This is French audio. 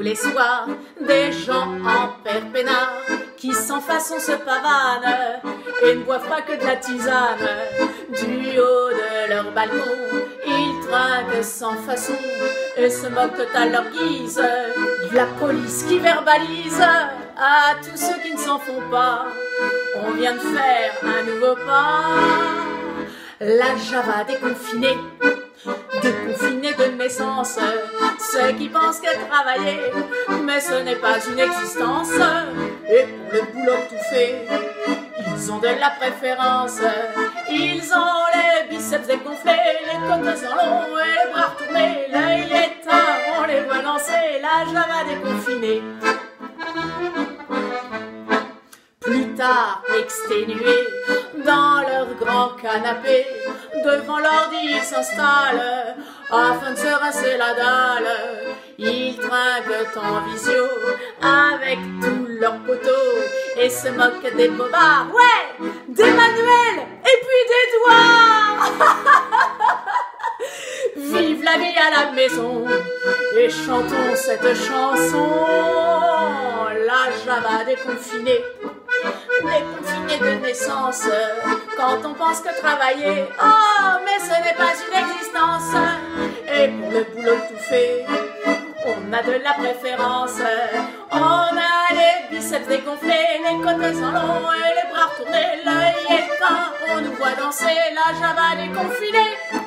les soirs, des gens en perpénard qui sans façon se pavanent et ne boivent pas que de la tisane. Du haut de leur balcon, ils trinquent sans façon et se moquent à leur guise de la police qui verbalise à tous ceux qui ne s'en font pas. On vient de faire un nouveau pas. La Java déconfinée, déconfinée de naissance, ceux qui pensent qu'elle travailler, mais ce n'est pas une existence. Et pour le boulot tout fait, ils ont de la préférence. Ils ont les biceps dégonflés, les côtes en long et les bras retournés, l'œil éteint, on les voit danser, la Java déconfinée. Plus tard, exténués, dans canapé, devant l'ordi ils s'installent, afin de se rincer la dalle. Ils trinquent en visio, avec tous leurs poteaux, et se moquent des bobards, ouais, d'Emmanuel, et puis d'Edouard Vive la vie à la maison, et chantons cette chanson, la Java déconfinée déconfiné de naissance. Quand on pense que travailler, oh, mais ce n'est pas une existence. Et pour le boulot tout fait, on a de la préférence. On a les biceps dégonflés, les côtes en long et les bras retournés, l'œil éteint. On nous voit danser la java déconfinée.